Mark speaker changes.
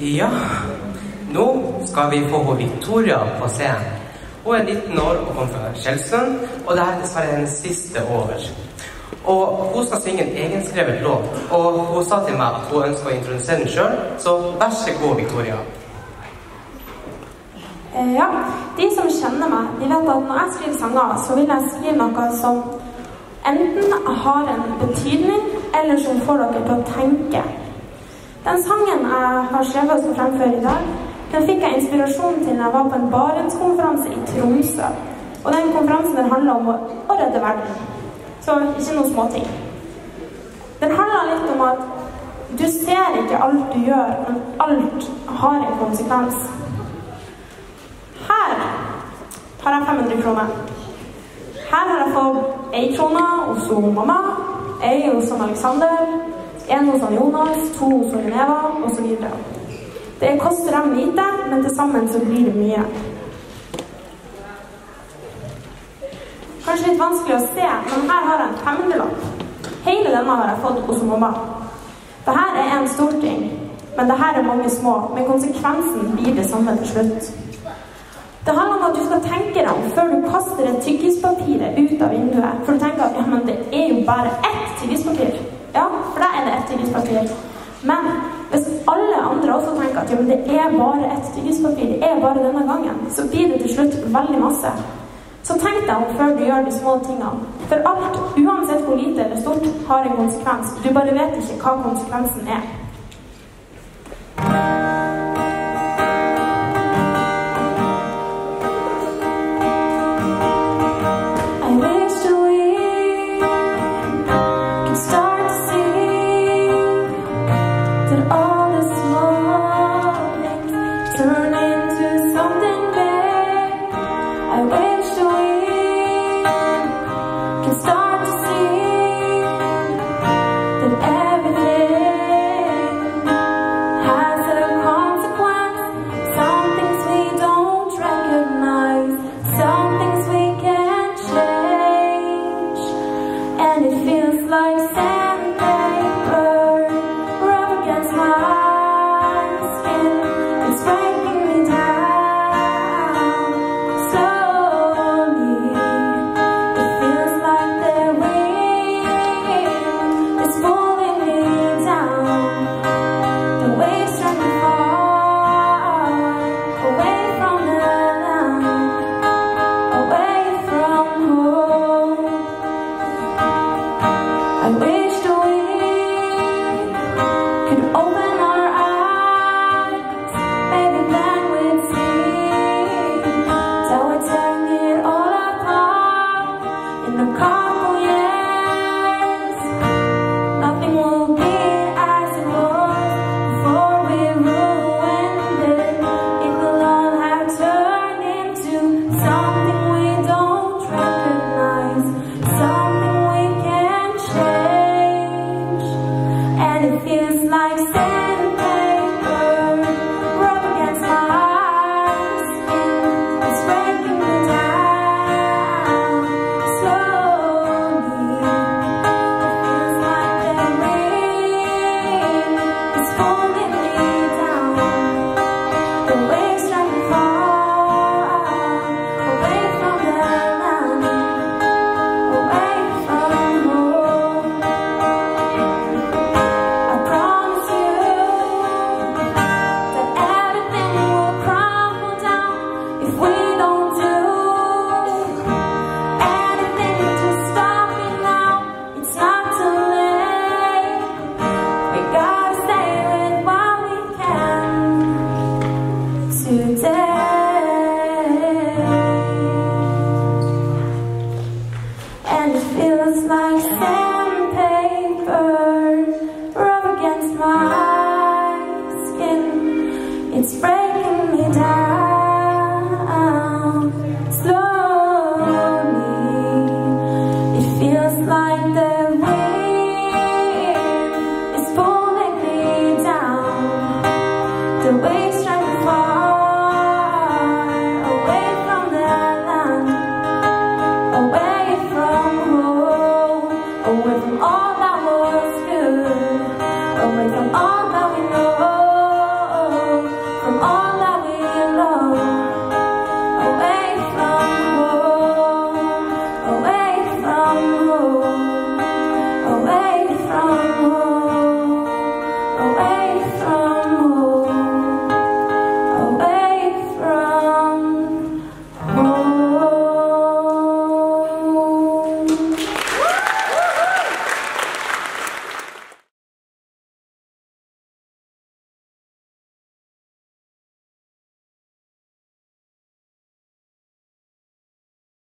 Speaker 1: Ja, nå skal vi få Victoria på scenen. Hun er 19 år og kommer fra Skjelsund, og det er dessverre hennes siste over. Og hun skal synge en egenskrevet låt, og hun sa til meg at hun ønsker å introdusere den sjøl, så vær så god, Victoria.
Speaker 2: Eh, ja, de som kjenner meg, de vet at når jeg skriver sanger, så vil jeg skrive noe som enten har en betydning, eller som får dere til å tenke. Den sangen jeg har skrevet og skal fremføre i dag, den fikk jeg inspirasjon til når jeg var på en Barentskonferanse i Tromsø. Og den konferansen den handla om å, redde verden. Så ikke noen småting. Den handla litt om at du ser ikke alt du gjør, men alt har en konsekvens. Her har jeg 500 kroner. Her har jeg fått ei krone hos mamma, ei hos Alexander, en hos han Jonas, to hos Eva osv. Det koster dem lite, men til sammen så blir det mye. Kanskje litt vanskelig å se, men her har jeg en 500-lapp. Hele denne har jeg fått hos mamma. Dette er en stor ting, men dette er mange små. Men konsekvensen blir det samme til slutt. Det handler om at du skal tenke deg om før du kaster et tyggispapiret ut av vinduet. For du tenker at ja, men det er jo bare ett tyggispapir. Ja, for da er det ett tyggispapir. Men hvis alle andre også tenker at ja, det er bare ett tyggispapir, det er bare denne gangen, så blir det til slutt veldig masse. Så tenk deg om før du gjør de små tingene. For alt, uansett hvor lite eller stort, har en konsekvens. Du bare vet ikke hva konsekvensen er. song. and it feels like